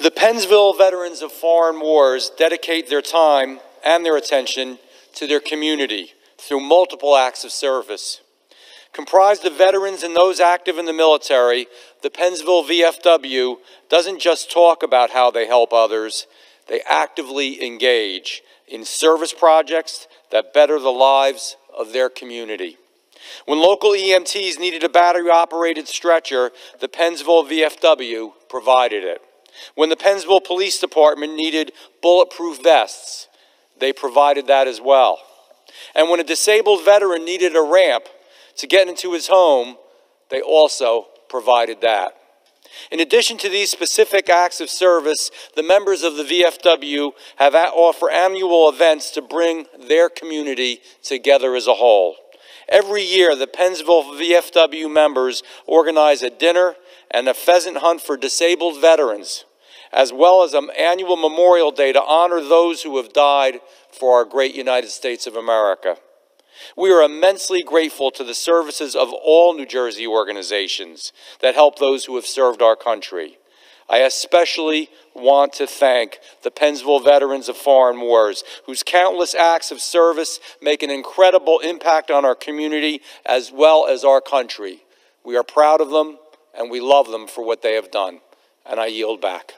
The Pennsville veterans of foreign wars dedicate their time and their attention to their community through multiple acts of service. Comprised of veterans and those active in the military, the Pennsville VFW doesn't just talk about how they help others, they actively engage in service projects that better the lives of their community. When local EMTs needed a battery-operated stretcher, the Pennsville VFW provided it. When the Pennsville Police Department needed bulletproof vests, they provided that as well. And when a disabled veteran needed a ramp to get into his home, they also provided that. In addition to these specific acts of service, the members of the VFW have offer annual events to bring their community together as a whole. Every year, the Pennsville VFW members organize a dinner and a pheasant hunt for disabled veterans, as well as an annual Memorial Day to honor those who have died for our great United States of America. We are immensely grateful to the services of all New Jersey organizations that help those who have served our country. I especially want to thank the Pennsville Veterans of Foreign Wars, whose countless acts of service make an incredible impact on our community as well as our country. We are proud of them and we love them for what they have done. And I yield back.